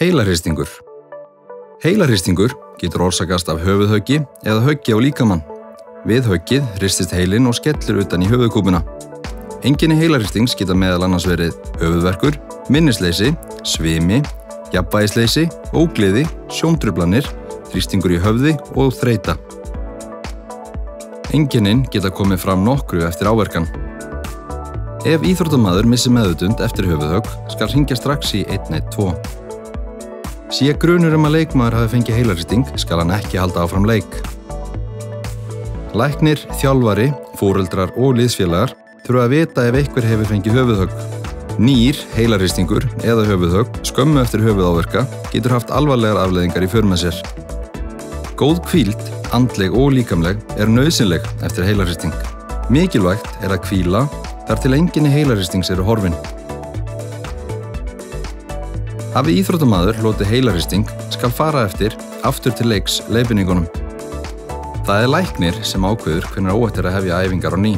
Heilarhristingur Heilarhristingur getur orsakast af höfuðhöggi eða höggi á líkamann. Við höggið hristist heilin og skellir utan í höfuðkúpuna. Enginni heilarhristings geta meðal annars verið höfuðverkur, minnisleysi, svimi, jafnbæisleysi, ógliði, sjóndrublanir, þrýstingur í höfði og þreita. Enginin geta komið fram nokkru eftir áverkan. Ef íþróttamaður missi meðutund eftir höfuðhögg skal ringja strax í 112. Sé grunur um að leikmaður hafi fengið heilarhristing skal hann ekki halda áfram leik. Læknir, þjálfari, fóreldrar og liðsfélagar þurfa að vita ef einhver hefur fengið höfuðhögg. Nýr, heilarhristingur eða höfuðhögg skömmu eftir höfuðáverka getur haft alvarlegar afleðingar í för með sér. Góð kvíld, andleg og líkamleg er nöðsynleg eftir heilarhristing. Mikilvægt er að kvíla þar til enginni heilarhristings eru horfin. Hafi íþróttamaður hloti heilarhristing skal fara eftir aftur til leiks leifinningunum. Það er læknir sem ákveður hvernig óætt er að hefja æfingar á ný.